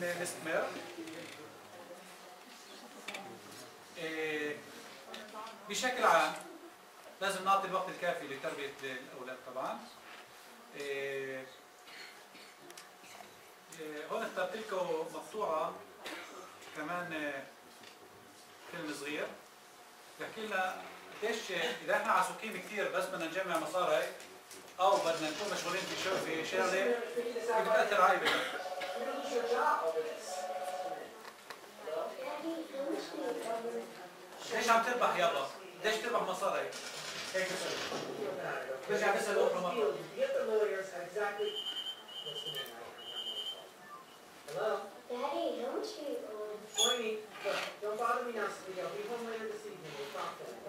بنستمر إيه، بشكل عام لازم نعطي الوقت الكافي لتربية الأولاد طبعا. إيه، إيه، هون اخترت لكم مقطوعة كمان آه، فيلم صغير. بحكي لنا قديش إذا إحنا عسوكين كثير بس بدنا نجمع مصاري أو بدنا نكون مشغولين في شغل في شغلة بتأثر على بنا ليش عم تربح يابا؟ ليش تربح مصاري؟ هيك بسأل برجع بسأل أخرى مرة Get the lawyers exactly. What's the name? Hello? Daddy, don't you? Um, Sweeney, look, don't bother me now, sweetie. I'll be home later this evening. We'll talk then.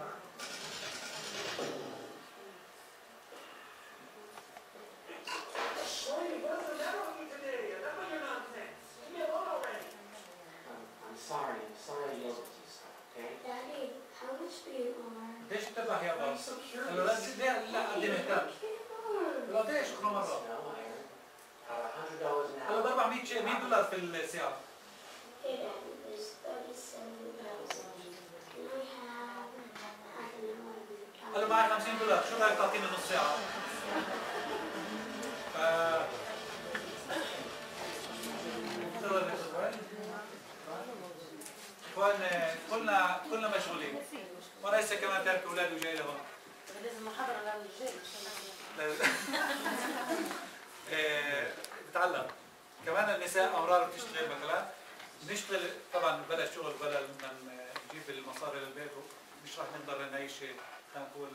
Hey, Daddy, there's thirty-seven thousand. Can I have half an hour? قال له معي 50 دولار شو رايك تعطيني نص ساعة؟ ف إخوان كلنا كلنا مشغولين وأنا كمان تارك اولادي وجاي لهون لازم للرجال إيه، بتعلم كمان النساء امرار بتشتغل مثلا بنشتغل طبعا بلا شغل بلا ما نجيب المصاري للبيت مش راح نقدر نعيش خلينا نقول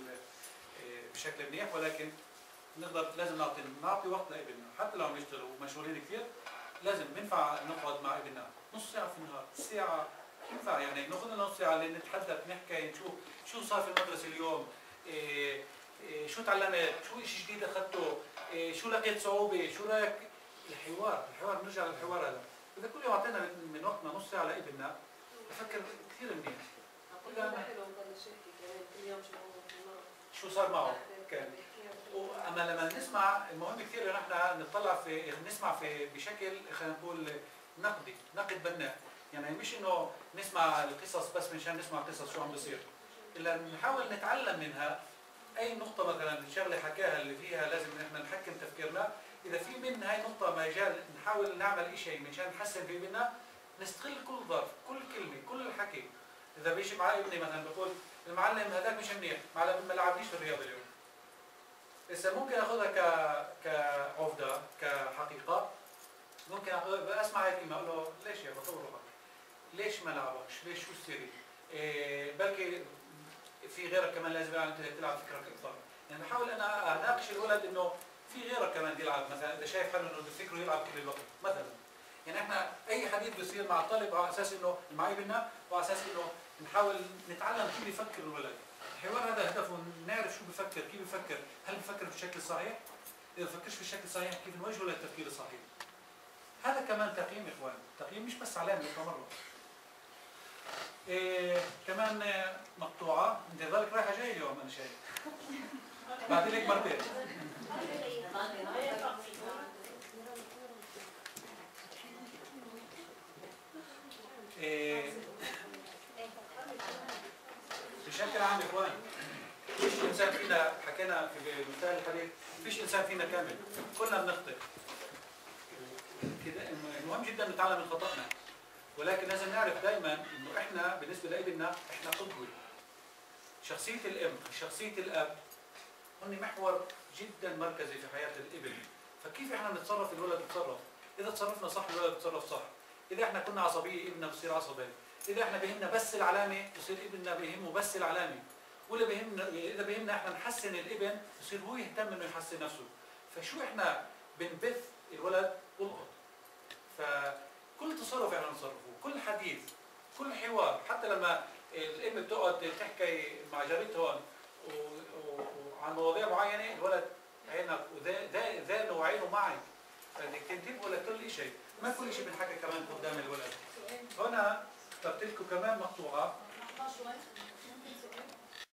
إيه، بشكل منيح. ولكن نقدر لازم نعطي نعطي وقت لابننا. حتى لو عم يشتغل ومشغولين كثير لازم بينفع نقعد مع ابننا نص ساعة في النهار. ساعة ينفع يعني ناخذ لنا نص ساعة لنتحدث نحكي نشوف شو صار في المدرسة اليوم إيه شو تعلمت؟ شو شيء جديد أخذته؟ إيه شو لقيت صعوبة؟ شو رأيك؟ الحوار الحوار نرجع للحوار هذا اذا كل يوم أعطينا من من وقتنا نص ساعة لإبننا. بفكر كثير منيح. كل يوم حلو نبلش نحكي كمان كل يوم شو صار معه؟ كان. اما لما نسمع المهم كثير ان إحنا نطلع في نسمع في بشكل خلينا نقول نقدي نقد بناء. يعني مش إنه نسمع القصص بس مشان نسمع قصص شو عم بيصير. إلا نحاول نتعلم منها. أي نقطة مثلا شغله حكاها اللي فيها لازم إحنا نحكم تفكيرنا إذا في من هاي النقطه مجال نحاول نعمل شيء مشان نحسن في ابننا نستغل كل ظرف كل كلمة كل الحكي إذا بيجي معي ابني مثلا بقول المعلم هذاك مش منيح معلم ما لعبنيش في الرياضة اليوم لسه ممكن أخذها ك كعفدة كحقيقة ممكن اسمع هاي الكلمة أقول له ليش يا بطول روحك؟ ليش ما لعبكش؟ ليش شو السيري؟ إيه بلكي في غيرك كمان لازم أنت تلعب فكرك أكثر، يعني بحاول أنا أناقش الولد إنه في غيرك كمان بده يلعب مثلا اذا شايف حاله إنه بفكره يلعب كل الوقت مثلا. يعني إحنا أي حديث بيصير مع الطالب على أساس إنه مع ابننا وعلى أساس إنه نحاول نتعلم كيف بيفكر الولد. الحوار هذا هدفه نعرف شو بفكر كيف بفكر هل بفكر بالشكل الصحيح إذا بفكرش بالشكل الصحيح كيف نوجهه للتفكير الصحيح؟ هذا كمان تقييم إخوان. تقييم مش بس علامة مره إيه كمان مقطوعة. إنت ذلك رايحة جاي اليوم أنا شايف بعد لك مرتين. إيه بشكل عام يا إخوان فيش إنسان فينا حكينا في مثال الحديث فيش إنسان فينا كامل كلنا بنخطئ. المهم جدا نتعلم من خطأنا. ولكن لازم نعرف دائما إنه إحنا بالنسبة لابننا إحنا قدوه شخصية الأم شخصية الأب هن محور جدا مركزي في حياة الابن فكيف إحنا نتصرف الولد يتصرف؟ إذا تصرفنا صح الولد يتصرف صح. إذا إحنا كنا عصبية ابننا بصير عصبي. إذا إحنا بهمنا بس العلامة بصير ابننا بهمه بس العلامة. ولا بهمنا إذا بهمنا إحنا نحسن الإبن بصير هو يهتم إنه يحسن نفسه. فشو إحنا بنبث الولد؟ والقط فكل تصرف إحنا نصرفه كل حديث كل حوار حتى لما الام بتقعد تحكي مع جارتها وعن مواضيع معينة الولد عينك وذا ذا- ذا وعينه معك. فبدك تنتبهوا لكل شيء ما كل شيء بنحكي كمان قدام الولد. هنا اخترت لكم كمان مقطوعة.